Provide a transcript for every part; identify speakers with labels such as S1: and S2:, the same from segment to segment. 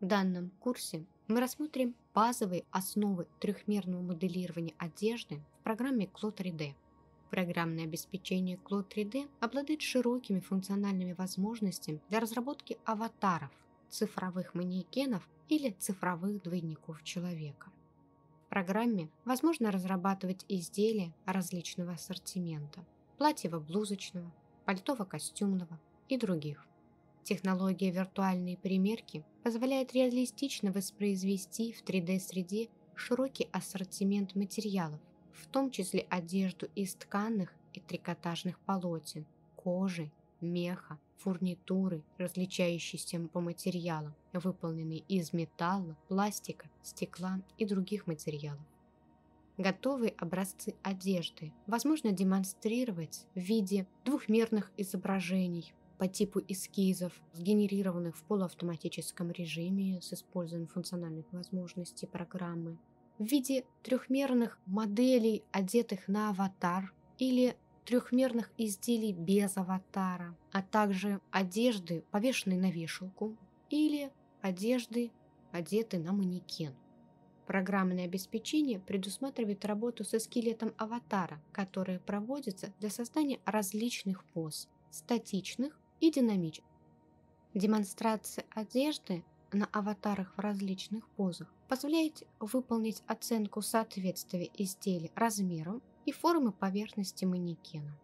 S1: В данном курсе мы рассмотрим базовые основы трехмерного моделирования одежды в программе Clo 3D. Программное обеспечение Clo 3D обладает широкими функциональными возможностями для разработки аватаров, цифровых манекенов или цифровых двойников человека. В программе возможно разрабатывать изделия различного ассортимента – платьево-блузочного, пальтово-костюмного и других. Технология виртуальной примерки позволяет реалистично воспроизвести в 3D-среде широкий ассортимент материалов, в том числе одежду из тканых и трикотажных полотен, кожи, меха, фурнитуры, различающейся по материалам, выполненные из металла, пластика, стекла и других материалов. Готовые образцы одежды возможно демонстрировать в виде двухмерных изображений по типу эскизов, сгенерированных в полуавтоматическом режиме с использованием функциональных возможностей программы, в виде трехмерных моделей, одетых на аватар, или трехмерных изделий без аватара, а также одежды, повешенной на вешалку, или одежды, одетой на манекен. Программное обеспечение предусматривает работу со скелетом аватара, которое проводится для создания различных поз, статичных и динамичных. Демонстрация одежды на аватарах в различных позах позволяет выполнить оценку соответствия изделия размеру и формы поверхности манекена.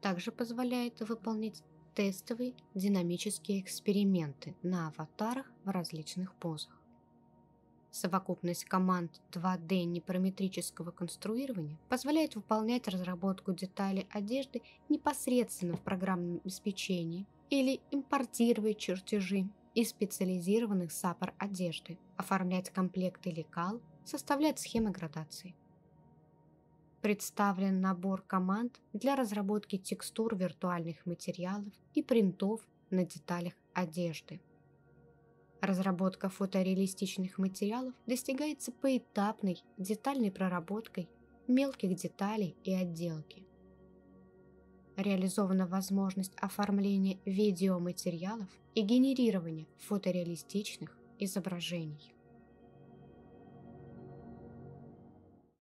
S1: Также позволяет выполнить тестовые динамические эксперименты на аватарах в различных позах. Совокупность команд 2D непараметрического конструирования позволяет выполнять разработку деталей одежды непосредственно в программном обеспечении или импортировать чертежи из специализированных саппор одежды, оформлять комплекты лекал, составлять схемы градации. Представлен набор команд для разработки текстур виртуальных материалов и принтов на деталях одежды. Разработка фотореалистичных материалов достигается поэтапной детальной проработкой мелких деталей и отделки. Реализована возможность оформления видеоматериалов и генерирования фотореалистичных изображений.